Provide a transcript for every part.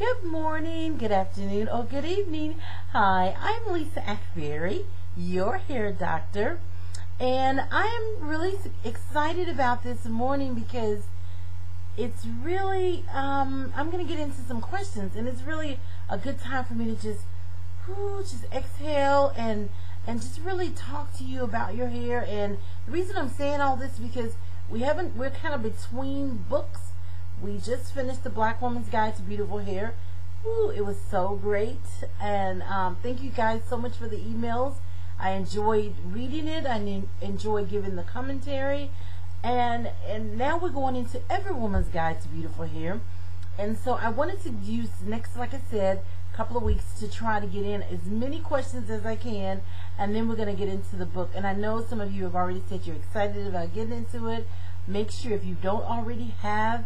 Good morning, good afternoon, or good evening. Hi, I'm Lisa Akbari, your hair doctor, and I am really excited about this morning because it's really, um, I'm going to get into some questions, and it's really a good time for me to just, whoo, just exhale and and just really talk to you about your hair. And the reason I'm saying all this because we haven't, we're kind of between books we just finished the Black Woman's Guide to Beautiful Hair. Ooh, it was so great. And um, thank you guys so much for the emails. I enjoyed reading it. I enjoyed giving the commentary. And and now we're going into Every Woman's Guide to Beautiful Hair. And so I wanted to use next, like I said, a couple of weeks to try to get in as many questions as I can. And then we're going to get into the book. And I know some of you have already said you're excited about getting into it. Make sure if you don't already have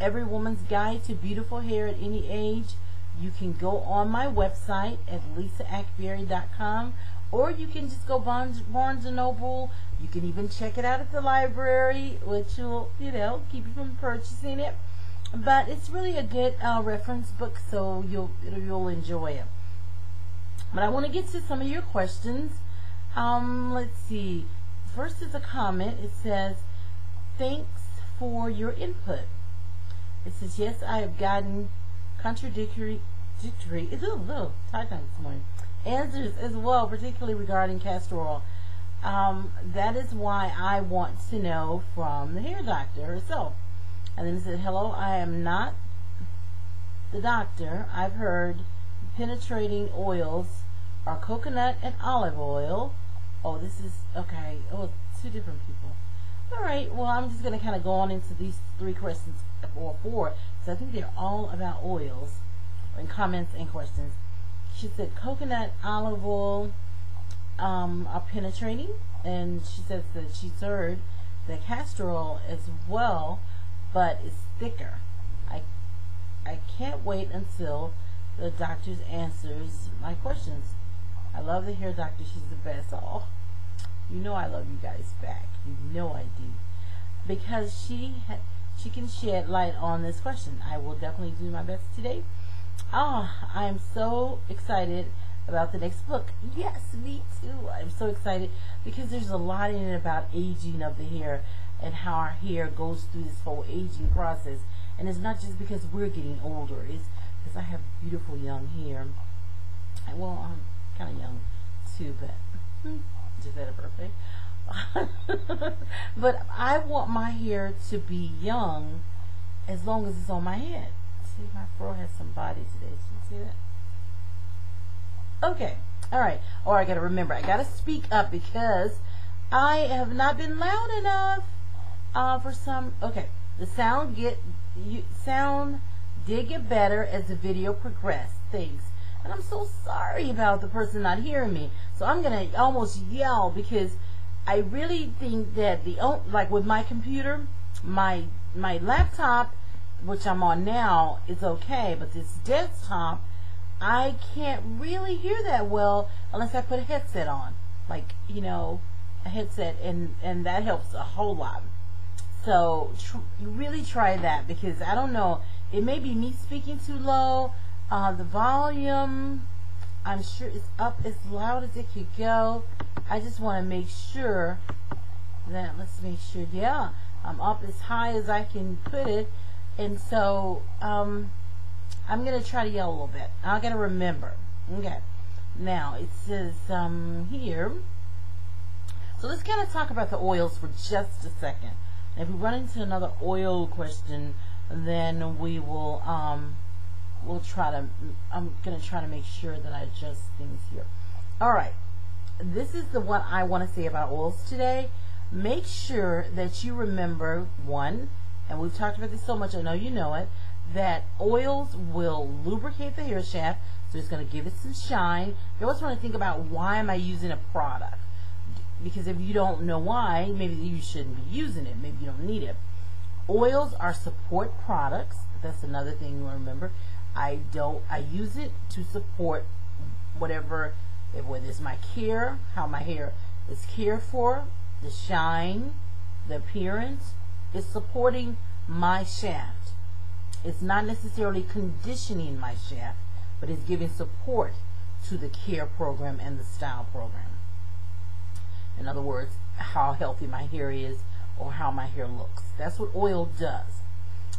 Every Woman's Guide to Beautiful Hair at Any Age. You can go on my website at lisaakbari.com or you can just go Barnes, Barnes & Noble. You can even check it out at the library, which will, you know, keep you from purchasing it. But it's really a good uh, reference book, so you'll you'll enjoy it. But I want to get to some of your questions. Um, let's see. First is a comment. It says, "Thanks for your input." It says, yes, I have gotten contradictory, contradictory, little tight this morning, answers as well, particularly regarding castor oil. Um, that is why I want to know from the hair doctor herself. And then it said, hello, I am not the doctor. I've heard penetrating oils are coconut and olive oil. Oh, this is, okay, oh, two different people. All right, well, I'm just going to kind of go on into these three questions or four. So I think they're all about oils and comments and questions. She said coconut, olive oil um, are penetrating, and she says that she's heard that castor oil as well, but it's thicker. I I can't wait until the doctor's answers my questions. I love the hair doctor. She's the best. Oh, you know I love you guys back. You know I do. Because she she can shed light on this question. I will definitely do my best today. Ah, oh, I'm so excited about the next book. Yes, me too. I'm so excited because there's a lot in it about aging of the hair and how our hair goes through this whole aging process. And it's not just because we're getting older. It's because I have beautiful young hair. Well, I'm kind of young too, but just had a birthday. but I want my hair to be young as long as it's on my head. See, my fro has some body today. See that? Okay. All right. Or I got to remember, I got to speak up because I have not been loud enough uh, for some. Okay. The sound get you sound did get better as the video progressed. Thanks. And I'm so sorry about the person not hearing me. So I'm gonna almost yell because I really think that the like with my computer, my my laptop, which I'm on now, is okay, but this desktop, I can't really hear that well unless I put a headset on, like you know, a headset, and and that helps a whole lot. So tr really try that because I don't know, it may be me speaking too low. Uh, the volume, I'm sure it's up as loud as it could go. I just want to make sure that, let's make sure, yeah, I'm up as high as I can put it. And so, um, I'm going to try to yell a little bit. I got to remember. Okay. Now, it says um, here, so let's kind of talk about the oils for just a second. if we run into another oil question, then we will, um, we'll try to, I'm going to try to make sure that I adjust things here. All right this is the one I want to say about oils today. Make sure that you remember one, and we've talked about this so much, I know you know it, that oils will lubricate the hair shaft, so it's going to give it some shine. You always want to think about why am I using a product? Because if you don't know why, maybe you shouldn't be using it. Maybe you don't need it. Oils are support products. That's another thing you want to remember. I don't. I use it to support whatever whether it's my care, how my hair is cared for, the shine, the appearance, is supporting my shaft. it's not necessarily conditioning my shaft, but it's giving support to the care program and the style program. In other words, how healthy my hair is or how my hair looks. That's what oil does.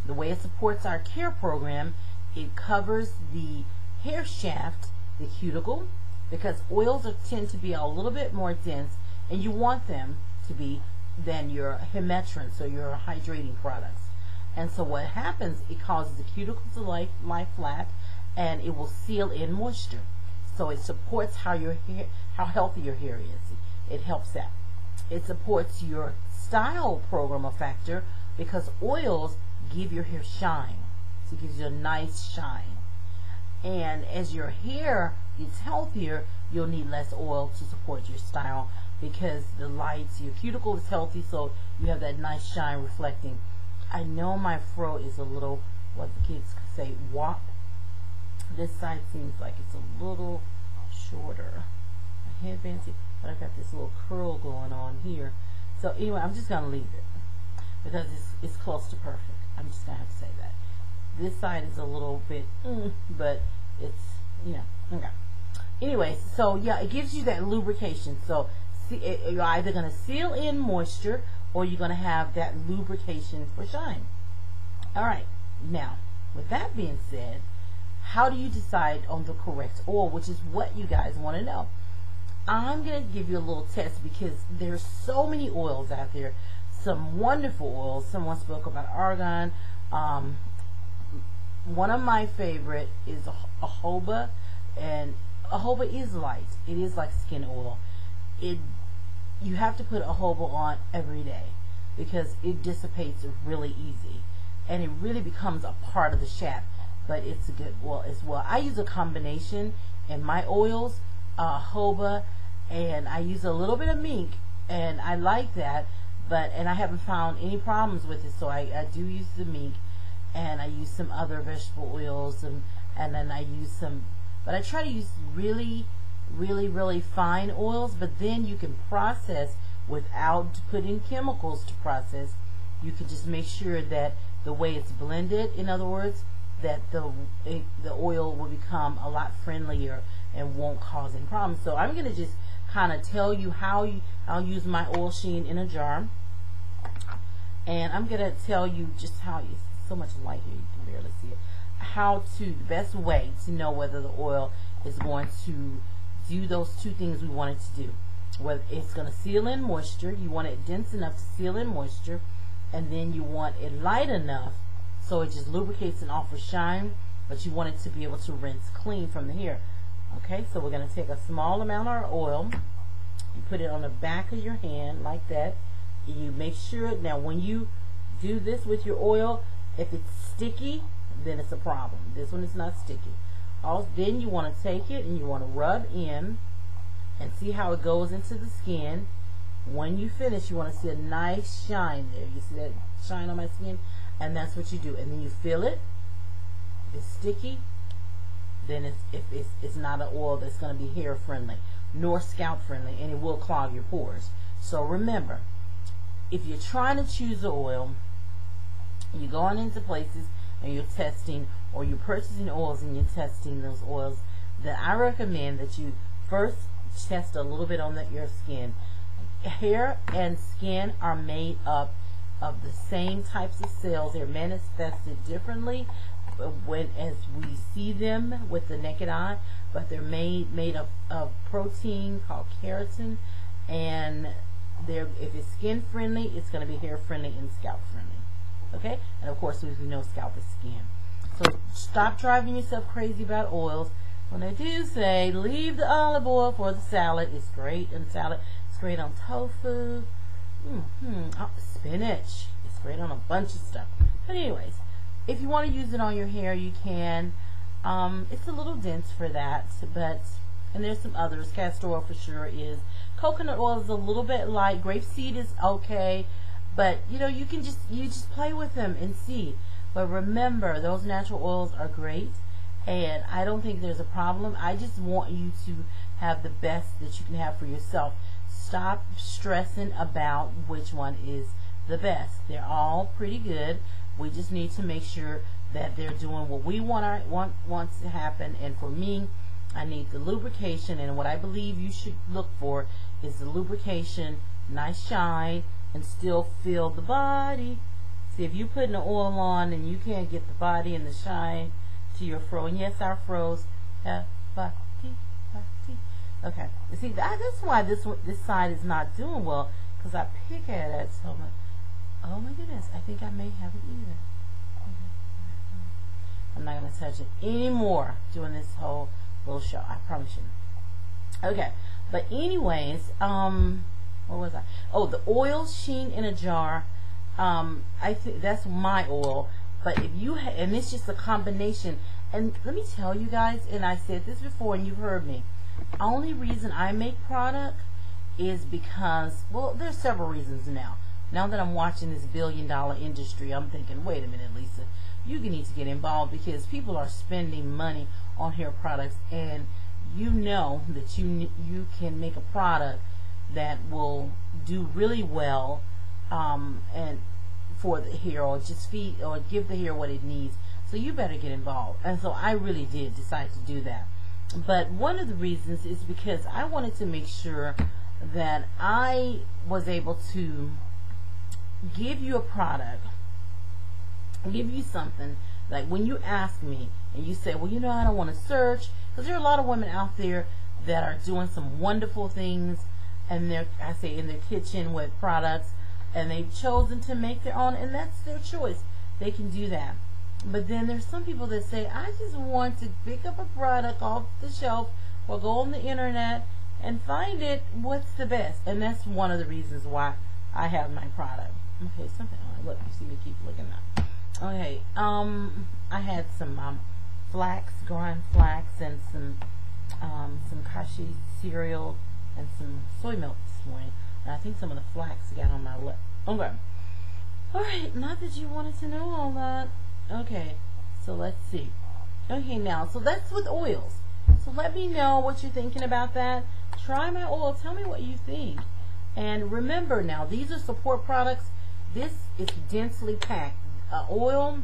The way it supports our care program, it covers the hair shaft, the cuticle, because oils are, tend to be a little bit more dense and you want them to be than your Hemethrin, so your hydrating products. And so what happens, it causes the cuticles to lie, lie flat and it will seal in moisture. So it supports how your hair, how healthy your hair is. It helps that. It supports your style program or factor because oils give your hair shine. So it gives you a nice shine. And as your hair gets healthier, you'll need less oil to support your style because the lights, your cuticle is healthy, so you have that nice shine reflecting. I know my fro is a little, what the kids say, wop. This side seems like it's a little shorter. My headband, but I got this little curl going on here. So anyway, I'm just going to leave it because it's, it's close to perfect. I'm just going to have to say that. This side is a little bit, mm, but it's, you know, okay. Anyway, so yeah, it gives you that lubrication. So see, you're either going to seal in moisture or you're going to have that lubrication for shine. All right, now, with that being said, how do you decide on the correct oil, which is what you guys want to know. I'm going to give you a little test because there's so many oils out there, some wonderful oils. Someone spoke about argan. Um, one of my favorite is jojoba, and jojoba is light. It is like skin oil. It you have to put a jojoba on every day because it dissipates really easy, and it really becomes a part of the shaft. But it's a good oil as well. I use a combination in my oils, uh, jojoba, and I use a little bit of mink, and I like that. But and I haven't found any problems with it, so I, I do use the mink, and I use some other vegetable oils, and and then I use some but I try to use really, really, really fine oils, but then you can process without putting chemicals to process. You can just make sure that the way it's blended, in other words, that the the oil will become a lot friendlier and won't cause any problems. So I'm going to just kind of tell you how you, I'll use my oil sheen in a jar. And I'm going to tell you just how, you, so much light here, you can barely see it how to, the best way to know whether the oil is going to do those two things we want it to do. Whether it's going to seal in moisture, you want it dense enough to seal in moisture, and then you want it light enough so it just lubricates and offers shine, but you want it to be able to rinse clean from the hair. Okay, so we're going to take a small amount of our oil, you put it on the back of your hand like that, you make sure, now when you do this with your oil, if it's sticky, then it's a problem. This one is not sticky. Also, then you want to take it and you want to rub in and see how it goes into the skin. When you finish, you want to see a nice shine there. You see that shine on my skin? And that's what you do. And then you feel it. If it's sticky, then it's, if it's, it's not an oil that's going to be hair friendly nor scalp friendly and it will clog your pores. So remember, if you're trying to choose the oil, you're going into places and you're testing or you're purchasing oils and you're testing those oils, then I recommend that you first test a little bit on the, your skin. Hair and skin are made up of the same types of cells. They're manifested differently when as we see them with the naked eye, but they're made made of, of protein called keratin, and they're if it's skin friendly, it's going to be hair friendly and scalp friendly. Okay? And of course, as we know, scalp is skin. So stop driving yourself crazy about oils. When I do say leave the olive oil for the salad, it's great in salad. It's great on tofu. Mm-hmm. Oh, spinach. It's great on a bunch of stuff. But anyways, if you want to use it on your hair, you can. Um, it's a little dense for that, but and there's some others. Castor oil for sure is. Coconut oil is a little bit light. Grapeseed is okay. But you know, you can just you just play with them and see. But remember, those natural oils are great, and I don't think there's a problem. I just want you to have the best that you can have for yourself. Stop stressing about which one is the best. They're all pretty good. We just need to make sure that they're doing what we want our want wants to happen. And for me, I need the lubrication, and what I believe you should look for is the lubrication, nice shine, and still feel the body. See, if you're putting the oil on and you can't get the body and the shine to your fro, and yes, our froze have body, body. Okay, You see, that, that's why this this side is not doing well because I pick at it so much. Oh my goodness, I think I may have it either. I'm not going to touch it anymore doing this whole little show. I promise you. Okay, but anyways, um, what was I? Oh, the oil sheen in a jar. Um, I think that's my oil. But if you and it's just a combination. And let me tell you guys, and I said this before, and you've heard me. Only reason I make product is because well, there's several reasons now. Now that I'm watching this billion dollar industry, I'm thinking, wait a minute, Lisa, you need to get involved because people are spending money on hair products, and you know that you you can make a product that will do really well, um, and for the hair or just feed or give the hair what it needs. So you better get involved. And so I really did decide to do that. But one of the reasons is because I wanted to make sure that I was able to give you a product, give you something like when you ask me and you say, well, you know, I don't want to search because there are a lot of women out there that are doing some wonderful things and they're, I say, in their kitchen with products and they've chosen to make their own and that's their choice. They can do that. But then there's some people that say, I just want to pick up a product off the shelf or go on the internet and find it what's the best. And that's one of the reasons why I have my product. Okay, something. Oh, look, you see me keep looking up. Okay, um, I had some um, flax, ground flax, and some um, some Kashi cereal and some soy milk this morning. And I think some of the flax got on my lip. Okay. Alright, not that you wanted to know all that. Okay, so let's see. Okay, now, so that's with oils. So let me know what you're thinking about that. Try my oil. Tell me what you think. And remember now, these are support products. This is densely packed. Uh, oil,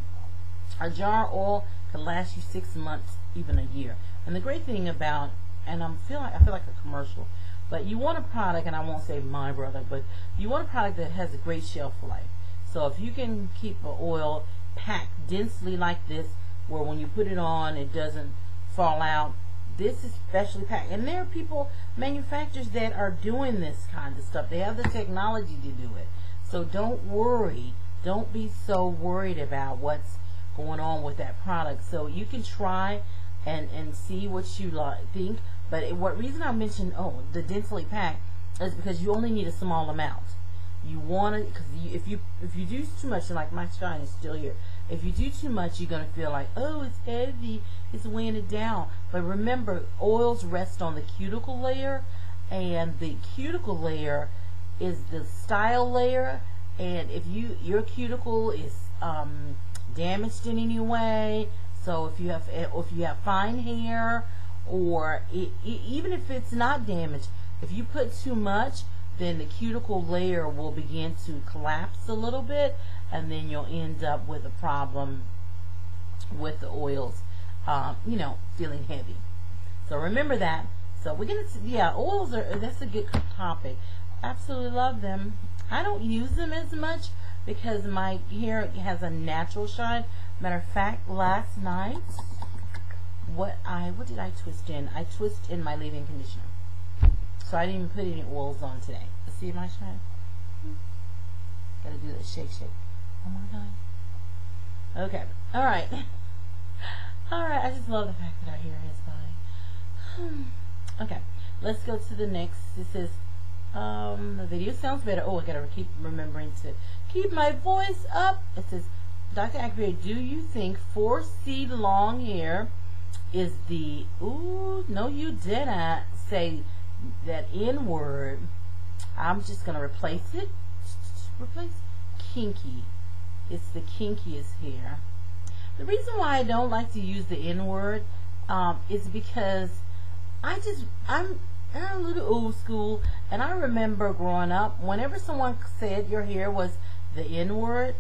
a jar of oil can last you six months, even a year. And the great thing about, and I'm feel like I feel like a commercial, but you want a product, and I won't say my product, but you want a product that has a great shelf life. So if you can keep an oil packed densely like this, where when you put it on, it doesn't fall out, this is specially packed. And there are people, manufacturers that are doing this kind of stuff. They have the technology to do it. So don't worry. Don't be so worried about what's going on with that product. So you can try and, and see what you like, think. But it, what reason I mentioned, oh, the densely packed is because you only need a small amount. You want to, because if you if you do too much, and like my shine is still here, if you do too much, you're going to feel like, oh, it's heavy, it's weighing it down. But remember, oils rest on the cuticle layer, and the cuticle layer is the style layer. And if you your cuticle is um, damaged in any way, so if you have if you have fine hair, or it, it, even if it's not damaged, if you put too much, then the cuticle layer will begin to collapse a little bit and then you'll end up with a problem with the oils, um, you know, feeling heavy. So remember that. So we're gonna, yeah, oils are that's a good topic. Absolutely love them. I don't use them as much because my hair has a natural shine. Matter of fact, last night, what I what did I twist in? I twist in my leave-in conditioner. So I didn't even put any oils on today. Let's See my shine? Gotta do that shake shake. Oh my god. Okay. Alright. Alright, I just love the fact that our hair is fine. okay. Let's go to the next. This is um the video sounds better. Oh I gotta keep remembering to keep my voice up. It says Dr. Akbari, do you think 4C long hair is the ooh no you didn't say that N word. I'm just gonna replace it. Replace kinky. It's the kinkiest hair. The reason why I don't like to use the N word um, is because I just I'm I'm a little old school, and I remember growing up. Whenever someone said your hair was the N word,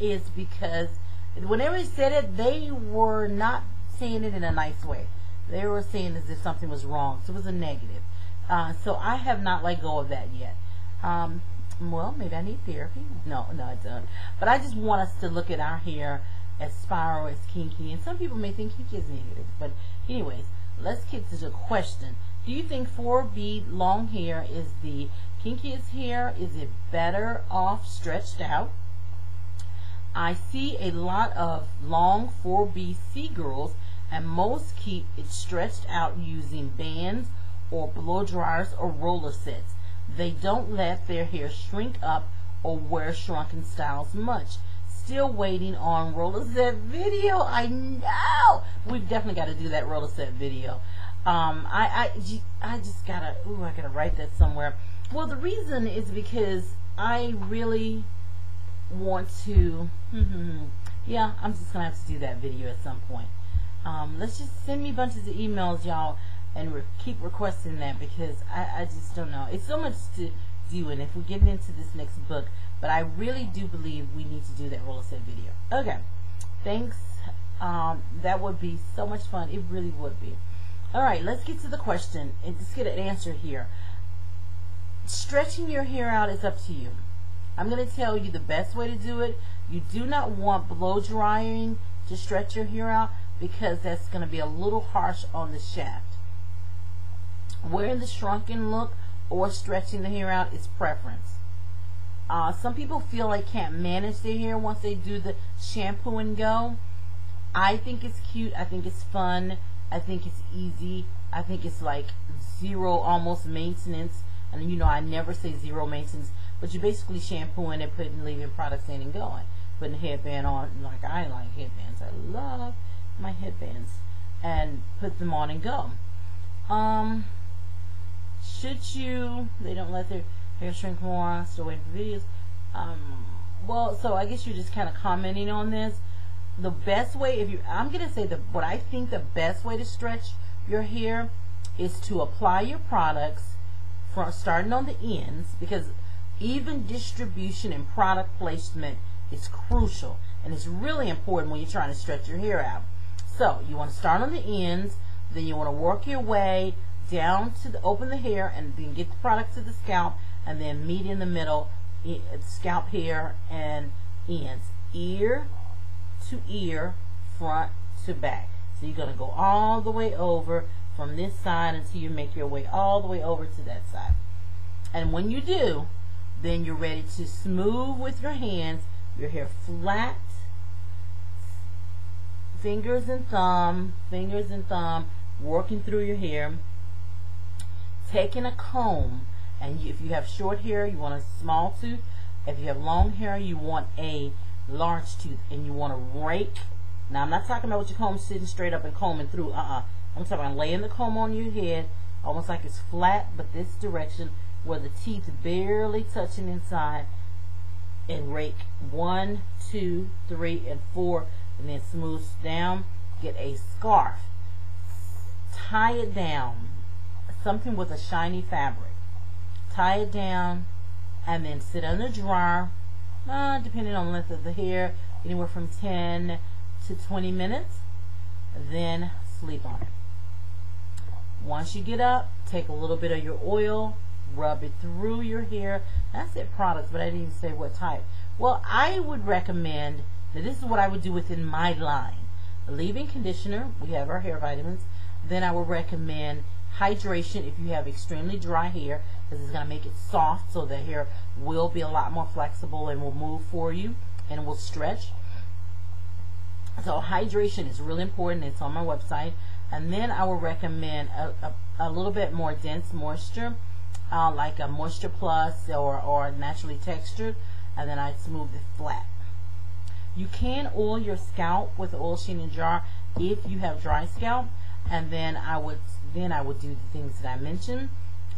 is because whenever they said it, they were not saying it in a nice way. They were saying as if something was wrong. So it was a negative. Uh, so I have not let go of that yet. Um, well, maybe I need therapy. No, no, I don't. But I just want us to look at our hair as spiral, as kinky. And some people may think kinky is negative. But anyways, let's get to the question. Do you think 4B long hair is the kinkiest hair? Is it better off stretched out? I see a lot of long 4BC girls and most keep it stretched out using bands or blow dryers or roller sets. They don't let their hair shrink up or wear shrunken styles much. Still waiting on roller set video. I know we've definitely got to do that roller set video. Um, I, I, I just gotta, ooh, I gotta write that somewhere. Well, the reason is because I really want to, yeah, I'm just gonna have to do that video at some point. Um, let's just send me bunches of emails, y'all, and re keep requesting that because I, I just don't know. It's so much to do, and if we're getting into this next book, but I really do believe we need to do that roller set video. Okay, thanks. Um, that would be so much fun. It really would be. All right, let's get to the question and just get an answer here. Stretching your hair out is up to you. I'm going to tell you the best way to do it. You do not want blow drying to stretch your hair out because that's going to be a little harsh on the shaft. Wearing the shrunken look or stretching the hair out is preference. Uh, some people feel they can't manage their hair once they do the shampoo and go. I think it's cute. I think it's fun. I think it's easy. I think it's like zero almost maintenance. And you know, I never say zero maintenance, but you're basically shampooing and putting, leaving products in and going. Putting a headband on, like I like headbands. I love my headbands. And put them on and go. Um, should you, they don't let their hair shrink more, still waiting for videos. Um, well, so I guess you're just kind of commenting on this. The best way, if you, I'm going to say the, what I think the best way to stretch your hair is to apply your products from starting on the ends because even distribution and product placement is crucial and it's really important when you're trying to stretch your hair out. So you want to start on the ends, then you want to work your way down to the, open the hair and then get the product to the scalp and then meet in the middle, uh, scalp hair and ends. Ear to ear, front to back. So you're going to go all the way over from this side until you make your way all the way over to that side. And when you do, then you're ready to smooth with your hands, your hair flat, fingers and thumb, fingers and thumb, working through your hair, taking a comb, and if you have short hair, you want a small tooth. If you have long hair, you want a large tooth, and you want to rake. Now, I'm not talking about with your comb sitting straight up and combing through. Uh-uh. I'm talking about laying the comb on your head, almost like it's flat, but this direction, where the teeth barely touching inside, and rake one, two, three, and four, and then smooth down. Get a scarf. Tie it down. Something with a shiny fabric. Tie it down, and then sit on the dryer, uh, depending on the length of the hair, anywhere from 10 to 20 minutes. Then sleep on it. Once you get up, take a little bit of your oil, rub it through your hair. I said products, but I didn't say what type. Well, I would recommend that this is what I would do within my line. Leave-in conditioner, we have our hair vitamins. Then I would recommend hydration if you have extremely dry hair because it's going to make it soft so the hair will be a lot more flexible and will move for you and will stretch. So hydration is really important. It's on my website. And then I would recommend a, a, a little bit more dense moisture, uh, like a Moisture Plus or, or naturally textured, and then I smooth it flat. You can oil your scalp with oil sheen and jar if you have dry scalp, and then I would then I would do the things that I mentioned,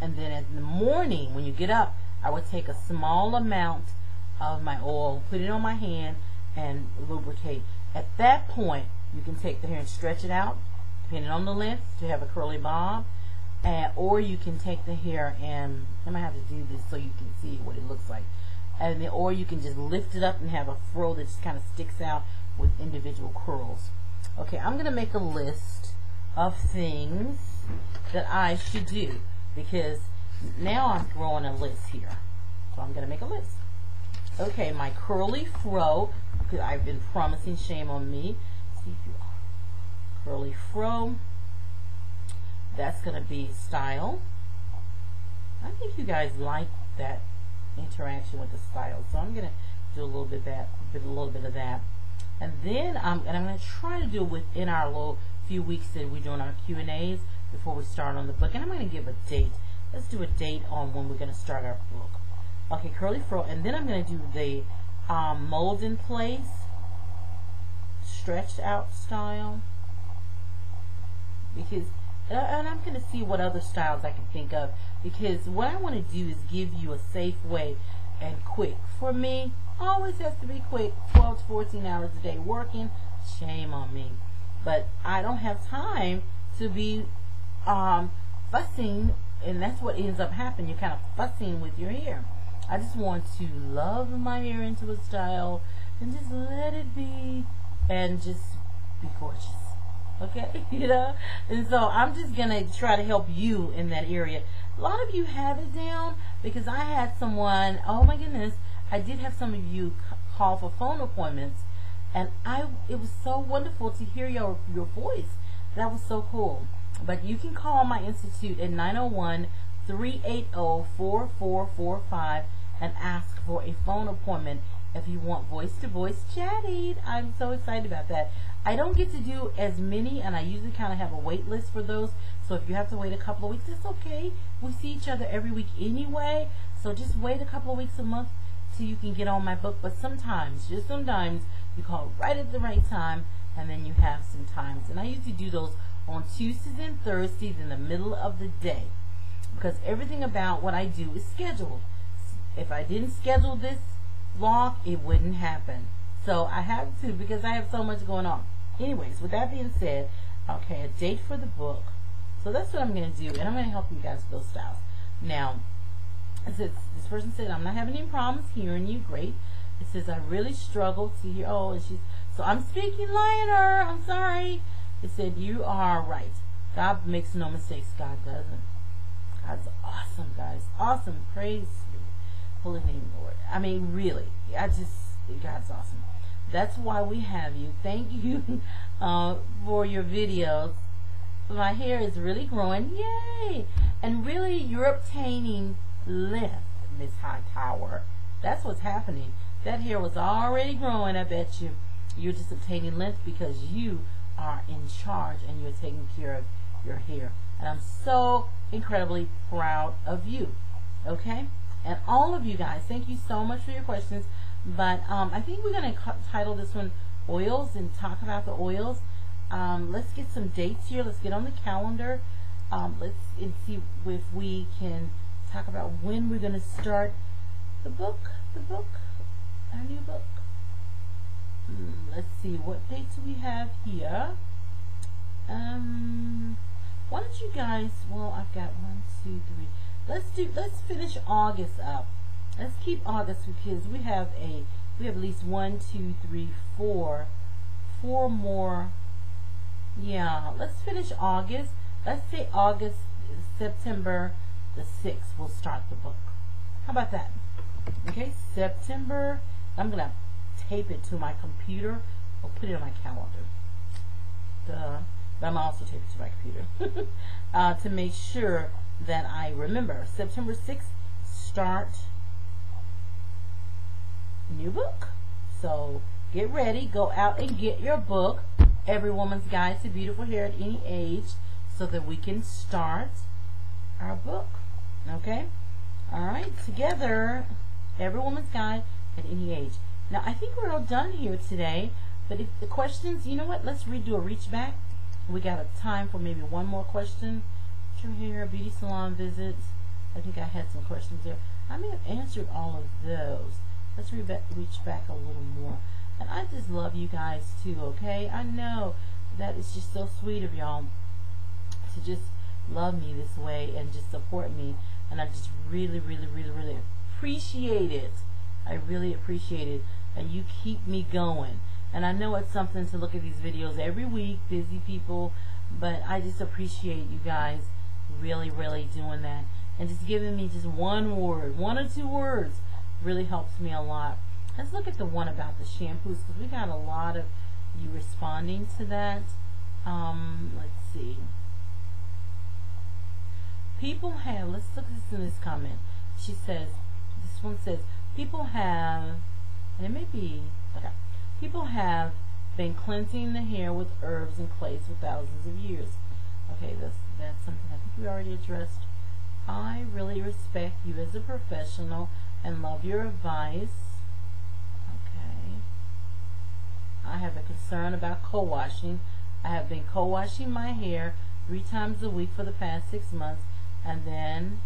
and then in the morning when you get up, I would take a small amount of my oil, put it on my hand, and lubricate. At that point, you can take the hair and stretch it out depending on the length, to have a curly bob. And, or you can take the hair and I might have to do this so you can see what it looks like. And then, or you can just lift it up and have a fro that just kind of sticks out with individual curls. Okay, I'm going to make a list of things that I should do because now I'm throwing a list here. So I'm going to make a list. Okay, my curly fro, because I've been promising, shame on me. See if you curly fro. That's going to be style. I think you guys like that interaction with the style, so I'm going to do a little bit that, a little bit of that. And then I'm, and I'm going to try to do within our little few weeks that we're doing our Q and A's before we start on the book. And I'm going to give a date. Let's do a date on when we're going to start our book. Okay, curly fro, and then I'm going to do the um, mold in place, stretched out style, because and I'm going to see what other styles I can think of because what I want to do is give you a safe way and quick. For me, always has to be quick, 12 to 14 hours a day working, shame on me. But I don't have time to be um, fussing, and that's what ends up happening. You're kind of fussing with your hair. I just want to love my hair into a style and just let it be and just be gorgeous okay you know and so i'm just gonna try to help you in that area a lot of you have it down because i had someone oh my goodness i did have some of you call for phone appointments and i it was so wonderful to hear your your voice that was so cool but you can call my institute at 901 380 4445 and ask for a phone appointment if you want voice to voice chatting. I'm so excited about that. I don't get to do as many, and I usually kind of have a wait list for those. So if you have to wait a couple of weeks, it's okay. We see each other every week anyway. So just wait a couple of weeks a month till you can get on my book. But sometimes, just sometimes, you call right at the right time, and then you have some times. And I usually do those on Tuesdays and Thursdays in the middle of the day because everything about what I do is scheduled. If I didn't schedule this vlog, it wouldn't happen. So I have to because I have so much going on anyways, with that being said, okay, a date for the book. So that's what I'm going to do, and I'm going to help you guys those styles. Now, this person said, I'm not having any problems hearing you. Great. It says, I really struggle to hear. Oh, and she's, so I'm speaking lighter. I'm sorry. It said, you are right. God makes no mistakes. God doesn't. God's awesome, guys. Awesome. Praise you. Holy name, Lord. I mean, really. I just, God's awesome. That's why we have you. Thank you uh, for your videos. My hair is really growing. Yay! And really, you're obtaining length, Miss Hightower. That's what's happening. That hair was already growing, I bet you. You're just obtaining length because you are in charge and you're taking care of your hair. And I'm so incredibly proud of you. Okay? And all of you guys, thank you so much for your questions. But um, I think we're going to title this one Oils and talk about the oils. Um, let's get some dates here. Let's get on the calendar. Um, let's and see if we can talk about when we're going to start the book. The book. Our new book. Mm, let's see. What dates we have here? Um, why don't you guys, well, I've got one, two, three. Let's do, let's finish August up let's keep August because we have a we have at least one, two, three, four, four more. Yeah, let's finish August. Let's say August, September the 6th, we'll start the book. How about that? Okay, September, I'm going to tape it to my computer or put it on my calendar. Duh. But I'm also tape it to my computer uh, to make sure that I remember. September 6th, start new book. So get ready, go out and get your book, Every Woman's Guide to Beautiful Hair at Any Age, so that we can start our book. Okay? Alright, together, Every Woman's Guide at Any Age. Now, I think we're all done here today, but if the questions, you know what, let's redo a reach back. We got a time for maybe one more question. Your hair, beauty salon visits. I think I had some questions there. I may have answered all of those. Let's re reach back a little more. And I just love you guys too, okay? I know that it's just so sweet of y'all to just love me this way and just support me. And I just really, really, really, really appreciate it. I really appreciate it. And you keep me going. And I know it's something to look at these videos every week, busy people, but I just appreciate you guys really, really doing that. And just giving me just one word, one or two words, really helps me a lot. Let's look at the one about the shampoos because we got a lot of you responding to that. Um, let's see. People have, let's look at this in this comment. She says, this one says, people have, and it may be, okay, people have been cleansing the hair with herbs and clays for thousands of years. Okay, that's, that's something I think we already addressed. I really respect you as a professional and love your advice. Okay. I have a concern about co-washing. I have been co-washing my hair three times a week for the past six months and then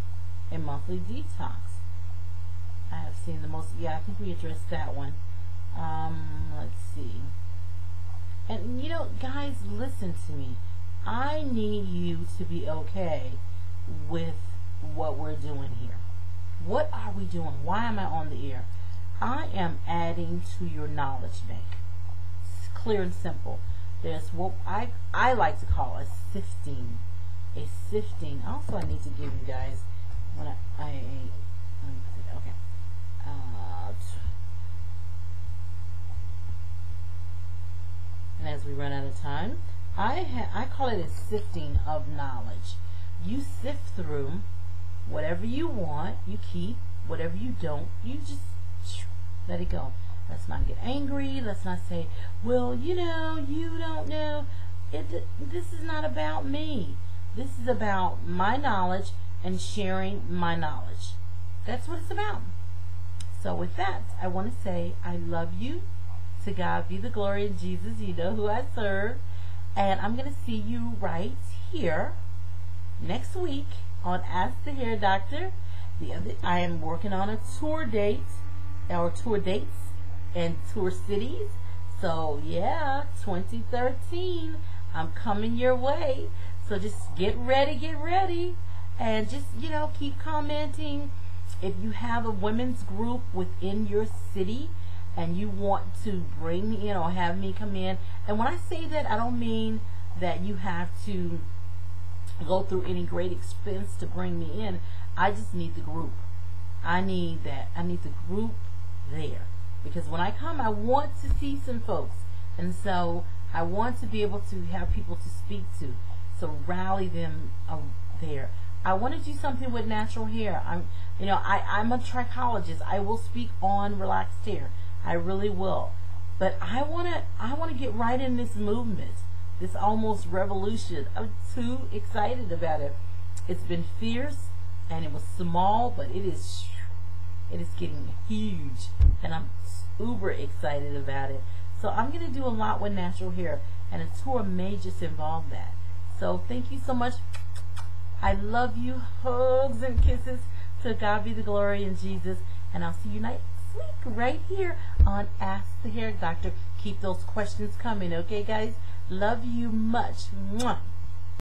a monthly detox. I have seen the most, yeah, I think we addressed that one. Um, let's see. And you know, guys, listen to me. I need you to be okay with what we're doing here. What are we doing? Why am I on the air? I am adding to your knowledge bank. Clear and simple. There's what I I like to call a sifting. A sifting. Also, I need to give you guys I, I okay. Uh, and as we run out of time, I I call it a sifting of knowledge. You sift through whatever you want, you keep. Whatever you don't, you just let it go. Let's not get angry. Let's not say, well, you know, you don't know. It, this is not about me. This is about my knowledge and sharing my knowledge. That's what it's about. So with that, I want to say I love you. To God be the glory in Jesus. You know who I serve. And I'm going to see you right here next week on Ask the Hair Doctor. The other, I am working on a tour date, or tour dates and tour cities. So yeah, 2013, I'm coming your way. So just get ready, get ready, and just you know keep commenting. If you have a women's group within your city and you want to bring me in or have me come in, and when I say that, I don't mean that you have to go through any great expense to bring me in. I just need the group. I need that. I need the group there. Because when I come, I want to see some folks. And so I want to be able to have people to speak to. So rally them there. I want to do something with natural hair. I'm, you know, I, I'm a trichologist. I will speak on relaxed hair. I really will. But I want to, I want to get right in this movement this almost revolution. I'm too excited about it. It's been fierce and it was small, but it is it is getting huge and I'm uber excited about it. So I'm going to do a lot with natural hair and a tour may just involve that. So thank you so much. I love you. Hugs and kisses. To God be the glory in Jesus. And I'll see you next week right here on Ask the Hair Doctor. Keep those questions coming, okay, guys? Love you much. Mwah.